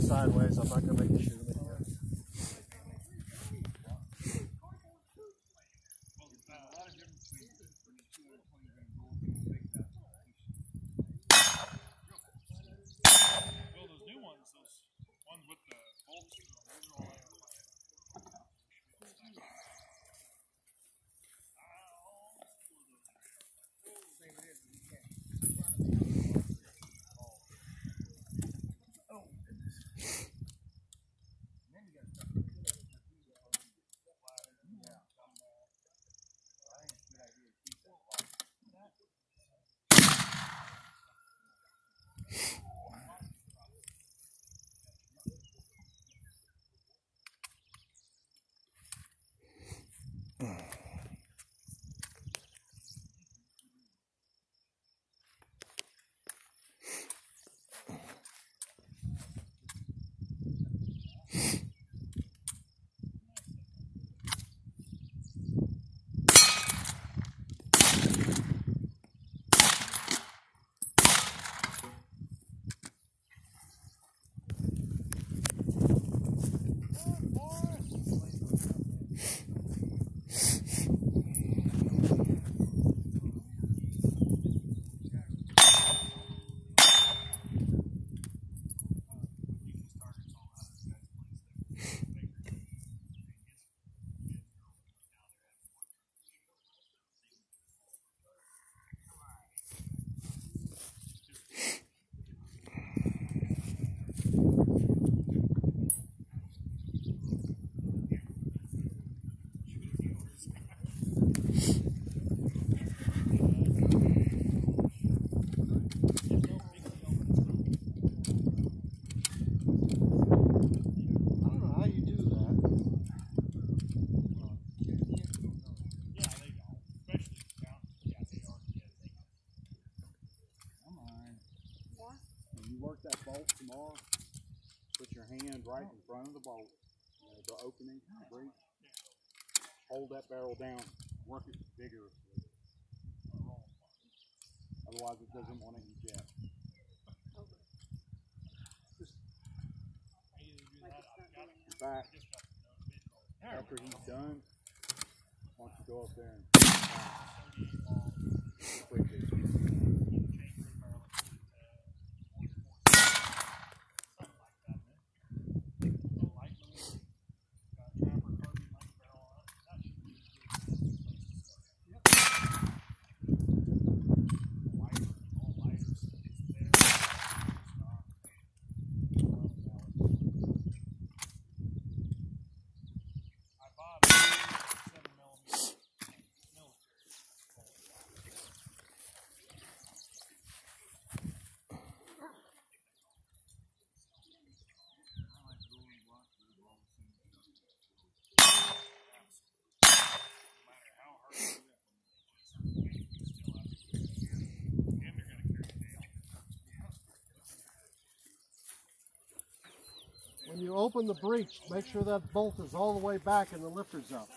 going sideways. I'm not gonna make you shoot work that bolt tomorrow, put your hand right in front of the bolt, the opening, the. Hold that barrel down, work it vigorously. Otherwise, it doesn't want to eject. After he's done, why don't you go up there and quickly. You open the breech, make sure that bolt is all the way back and the lifter's up.